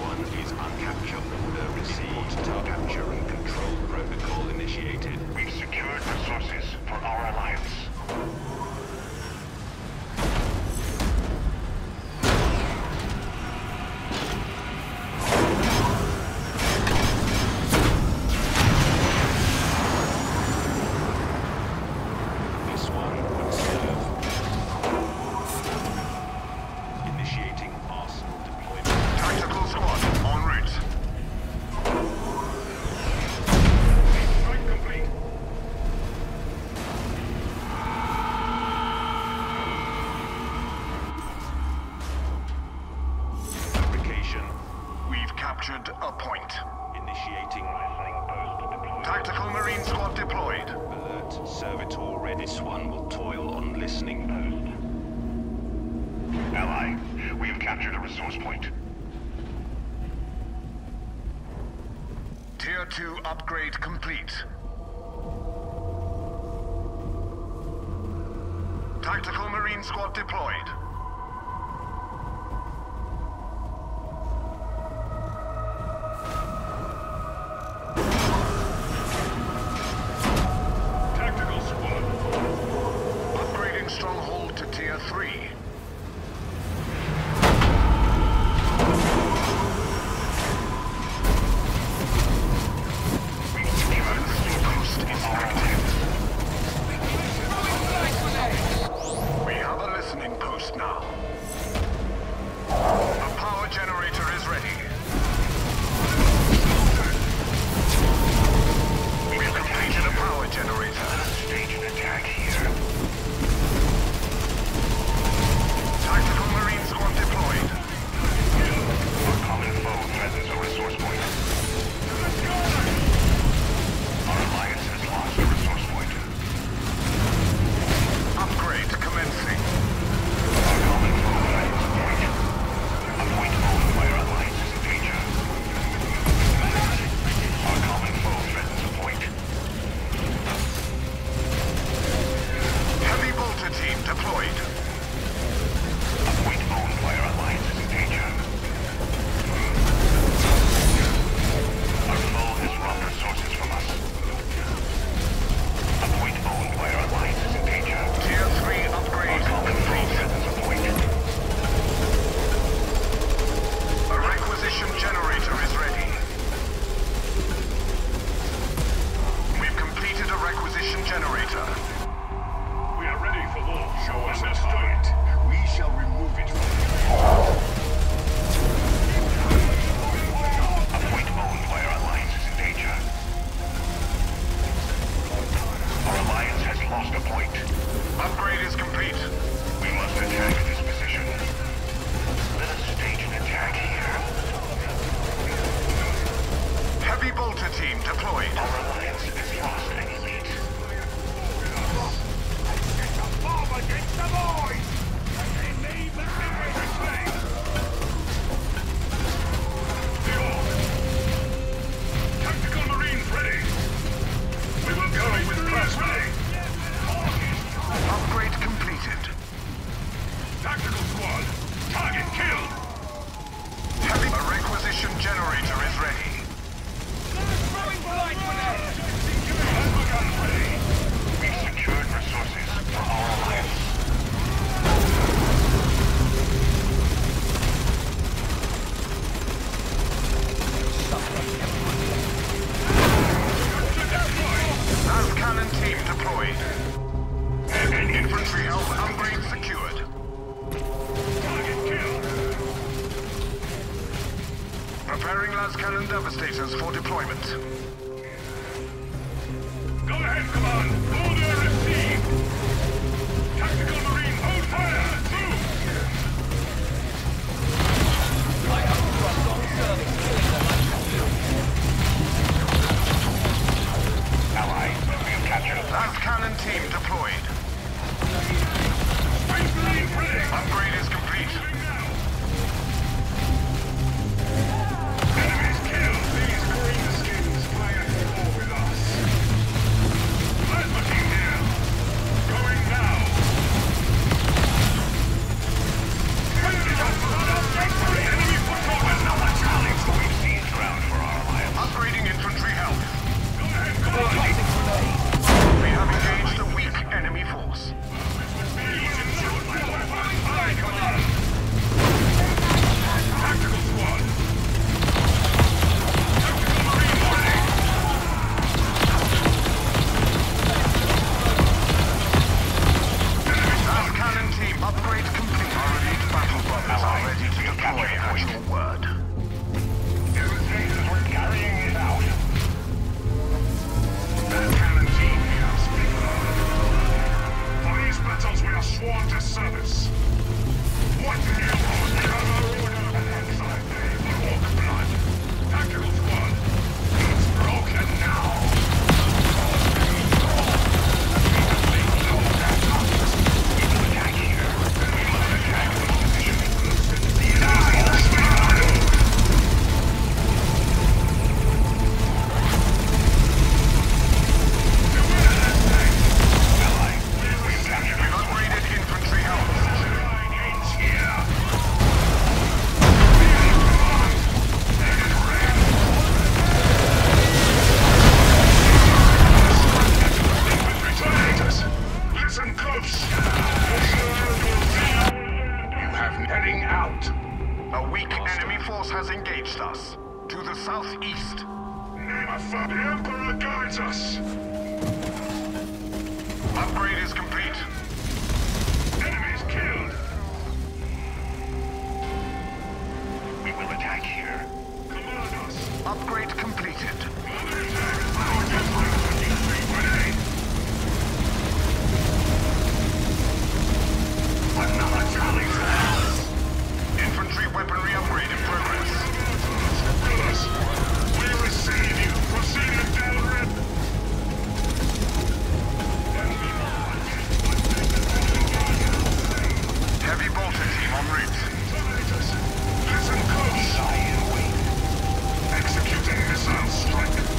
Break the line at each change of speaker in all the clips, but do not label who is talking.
One is uncaptured. The received. Capture and control protocol initiated.
We've secured resources for our alliance. resource point. Tier 2 upgrade complete. Tactical Marine Squad deployed. deployed. Atlas and dumper for deployment. Go ahead, Command! us.
Upgrade is complete.
Execute a missile strike.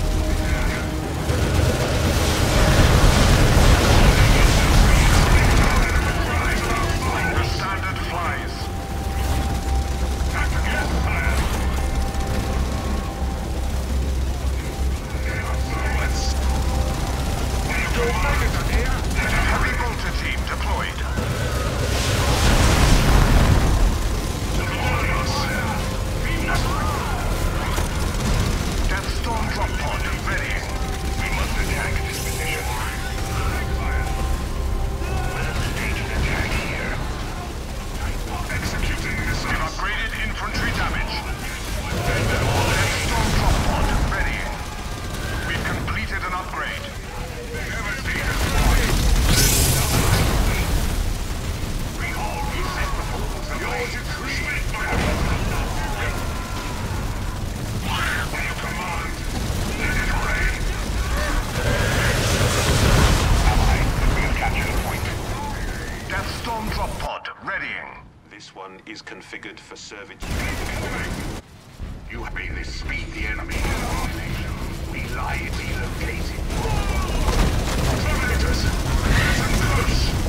Drop pod readying.
This one is configured for servitude.
You have been this speed the enemy. We lie relocated.
Terminators! Get and close!